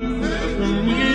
giving me my